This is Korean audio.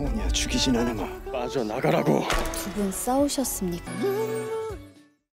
뭐냐 죽이진 않으마 빠져나가라고 두 분 싸우셨습니까?